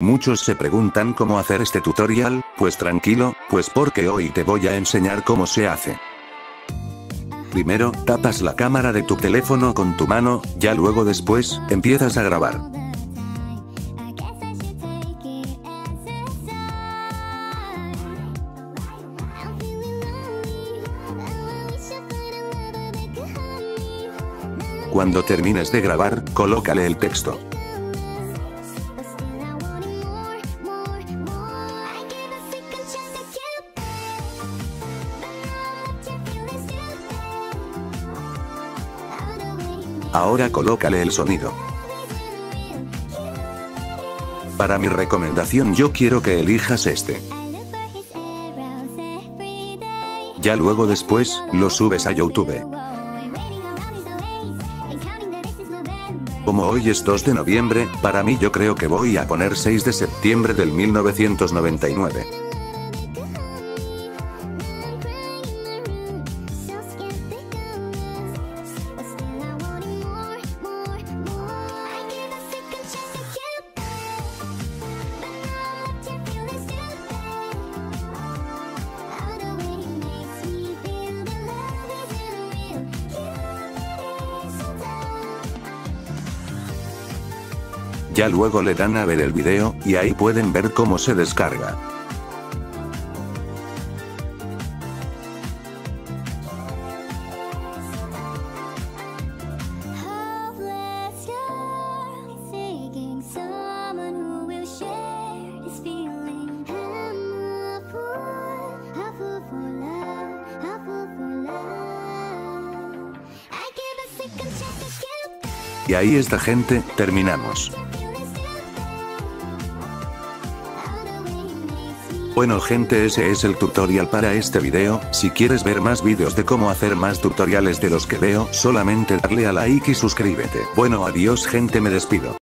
Muchos se preguntan cómo hacer este tutorial, pues tranquilo, pues porque hoy te voy a enseñar cómo se hace. Primero, tapas la cámara de tu teléfono con tu mano, ya luego después, empiezas a grabar. Cuando termines de grabar, colócale el texto. Ahora colócale el sonido. Para mi recomendación yo quiero que elijas este. Ya luego después, lo subes a YouTube. Como hoy es 2 de noviembre, para mí yo creo que voy a poner 6 de septiembre del 1999. Ya luego le dan a ver el video, y ahí pueden ver cómo se descarga. Y ahí está gente, terminamos. Bueno gente ese es el tutorial para este video, si quieres ver más vídeos de cómo hacer más tutoriales de los que veo, solamente darle a like y suscríbete. Bueno adiós gente me despido.